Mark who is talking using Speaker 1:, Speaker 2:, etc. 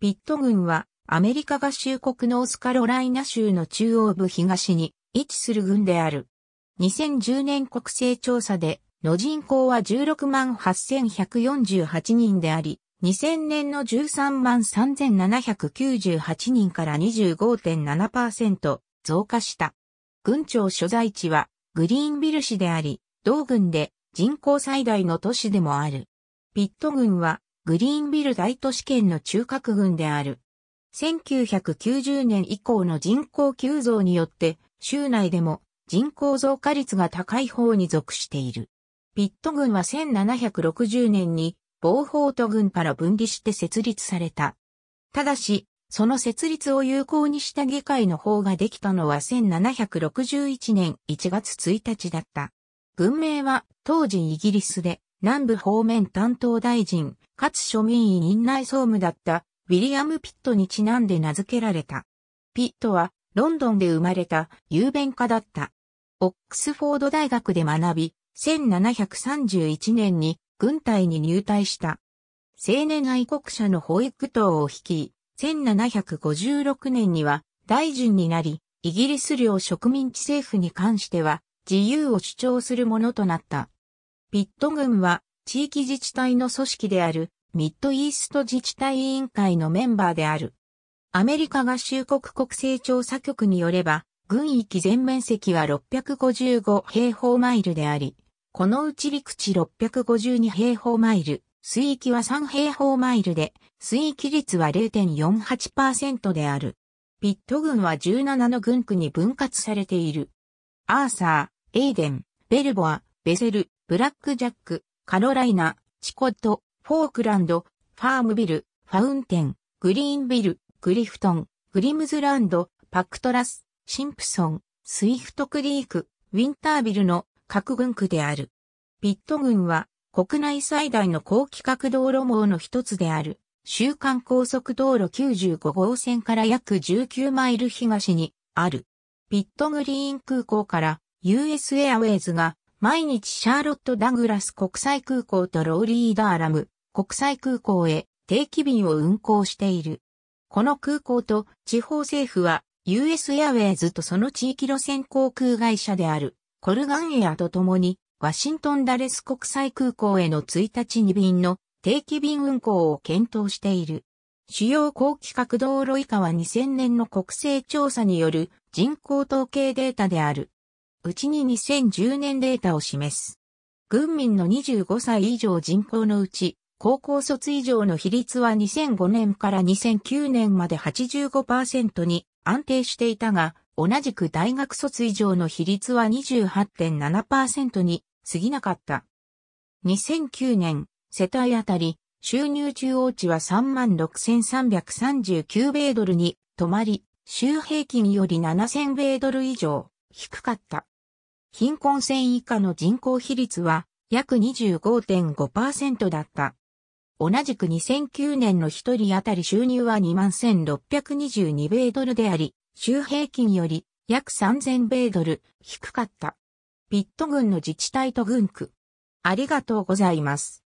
Speaker 1: ピット郡はアメリカ合衆国ノースカロライナ州の中央部東に位置する郡である。2010年国勢調査での人口は16万8148人であり、2000年の13万3798人から25.7%増加した。郡庁所在地はグリーンビル市であり、同郡で人口最大の都市でもある。ピット郡はグリーンビル大都市圏の中核郡である。1990年以降の人口急増によって州内でも人口増加率が高い方に属している。ピット郡は1760年にボーフォート郡から分離して設立された。ただし、その設立を有効にした議会の方ができたのは1761年1月1日だった。文明は当時イギリスで南部方面担当大臣、かつ庶民委任内総務だったウィリアム・ピットにちなんで名付けられた。ピットはロンドンで生まれた雄弁家だった。オックスフォード大学で学び、1731年に軍隊に入隊した。青年愛国者の保育党を率い、1756年には大臣になり、イギリス領植民地政府に関しては自由を主張するものとなった。ピット軍は地域自治体の組織であるミッドイースト自治体委員会のメンバーである。アメリカ合衆国国勢調査局によれば、軍域全面積は655平方マイルであり、このうち陸地652平方マイル、水域は3平方マイルで、水域率は0.48%である。ピット郡は17の郡区に分割されている。アーサー、エイデン、ベルボア、ベセル、ブラックジャック、カロライナ、チコット、フォークランド、ファームビル、ファウンテン、グリーンビル、グリフトン、グリムズランド、パクトラス、シンプソン、スイフトクリーク、ウィンタービルの各郡区である。ピット郡は国内最大の高規格道路網の一つである、州間高速道路95号線から約19マイル東にある。ピットグリーン空港から US エアウェイズが毎日シャーロット・ダグラス国際空港とローリー・ダーラム国際空港へ定期便を運航している。この空港と地方政府は US エアウェイズとその地域路線航空会社であるコルガンエアと共にワシントンダレス国際空港への1日2便の定期便運行を検討している。主要高規格道路以下は2000年の国勢調査による人口統計データである。うちに2010年データを示す。軍民の25歳以上人口のうち、高校卒以上の比率は2005年から2009年まで85%に安定していたが、同じく大学卒以上の比率は28.7%に過ぎなかった。2009年、世帯あたり、収入中央値は36,339米ドルに止まり、週平均より7000米ドル以上低かった。貧困線以下の人口比率は約25.5%だった。同じく2009年の一人当たり収入は21,622米ドルであり、週平均より約3000米ドル低かった。ピット郡の自治体と郡区。ありがとうございます。